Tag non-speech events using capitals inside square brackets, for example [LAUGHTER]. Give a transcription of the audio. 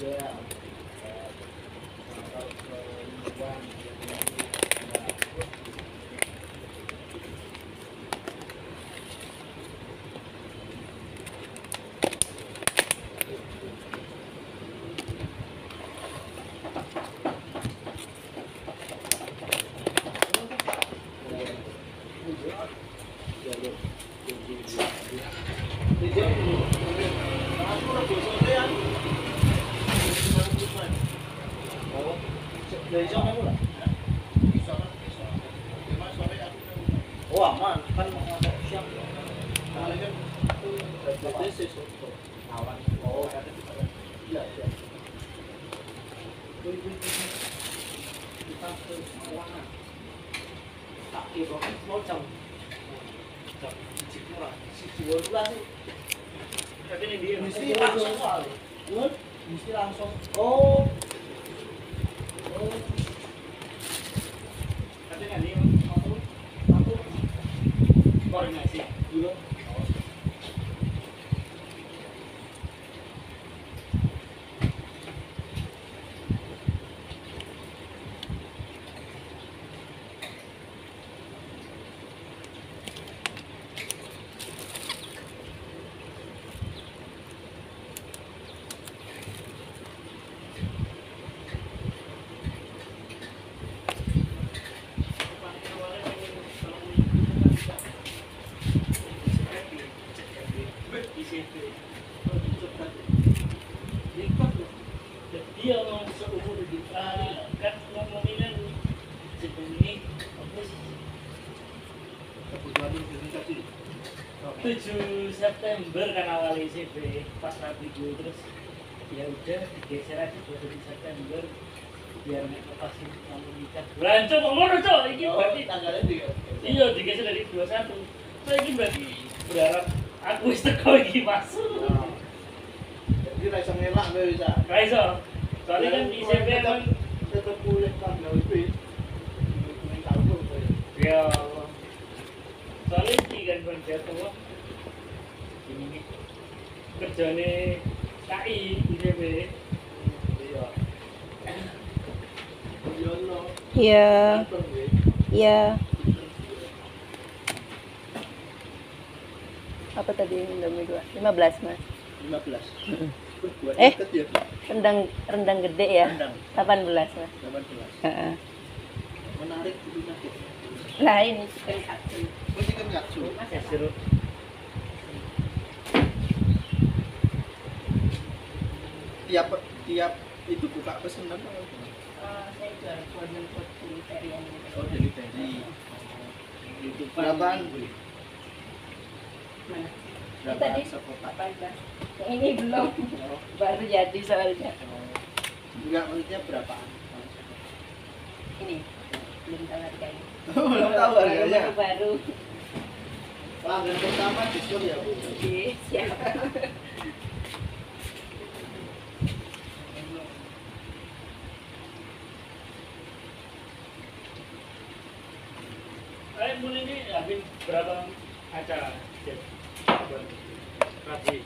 Yeah. Uh, Oh aman, kan mau. Awan. Oh, iya, iya. Kita ke Sawangan. Tak kira kan mau jam jam Cipura, Cipura sih. Tapi ini dia mesti langsung. Mesti langsung. Oh. Oh. Tapi kan dia mau seumur hidup. Ah, kan ngomonginnya sebenarnya apa sih? 7 September kan awal ICB pas rapi gue terus ya udah digeser aja 27 September biar nggak lepasin kamu nikah Rancok kok ngono cok. Ini berarti iya digeser dari 21 so ini berarti berharap aku wis teko iki masuk Jadi ra iso ngelak kowe bisa. Kaiso soalnya kan di ICB emang tetep itu. Kuliah tahun kowe. ya Allah. soalnya iki kan kerja tua ini kerjane KI ICB [LAUGHS] Iya. Iya no. Iya, Kantor kowe. iya. Apa tadi Indomie dua? 15 mas. 15. Buat Eh. deket ya. Rendang rendang gede ya? Rendang 18 mas. 18. Heeh. Menarik itu nanti. Nah ini chicken katsu. Oh, chicken katsu. ya seru Tiap tiap itu buka pesanan apa? saya jual golden food vegetarian. Oh, delivery. itu Berapaan? Mana? Berapa Tadi. sekotak? 18. Yang ini belum. Oh, Baru jadi soalnya. Enggak, maksudnya berapaan? Ini belum tahu harganya. [LAUGHS] Belum tahu harganya. Baru baru. Pelanggan pertama diskon ya, Bu. Oke, siap. Eh, mulai ini habis berapa at a, at a, at a, at a,